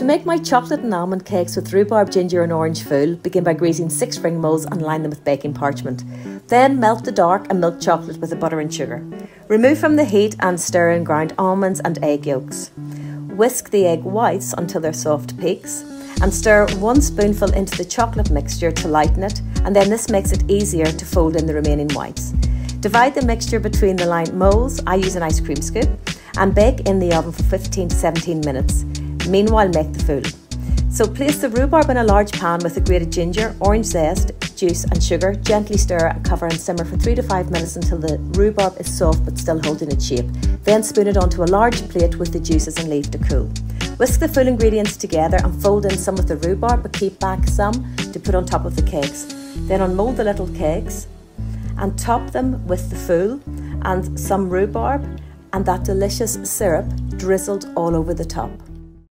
To make my chocolate and almond cakes with rhubarb, ginger, and orange fool, begin by greasing six ring molds and line them with baking parchment. Then melt the dark and milk chocolate with the butter and sugar. Remove from the heat and stir in ground almonds and egg yolks. Whisk the egg whites until they're soft peaks and stir one spoonful into the chocolate mixture to lighten it, and then this makes it easier to fold in the remaining whites. Divide the mixture between the lined molds, I use an ice cream scoop, and bake in the oven for 15 to 17 minutes. Meanwhile, make the fool. So place the rhubarb in a large pan with the grated ginger, orange zest, juice and sugar. Gently stir and cover and simmer for 3 to 5 minutes until the rhubarb is soft but still holding its shape. Then spoon it onto a large plate with the juices and leave to cool. Whisk the full ingredients together and fold in some of the rhubarb but keep back some to put on top of the cakes. Then unmold the little cakes and top them with the fool and some rhubarb and that delicious syrup drizzled all over the top.